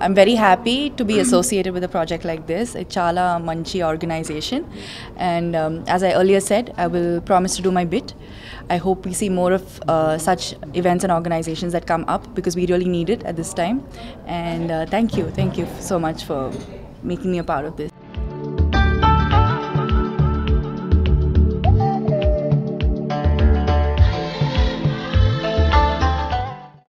I'm very happy to be associated with a project like this. a chala manchi organization, and um, as I earlier said, I will promise to do my bit. I hope we see more of uh, such events and organizations that come up because we really need it at this time. And uh, thank you, thank you so much for making me a part of this.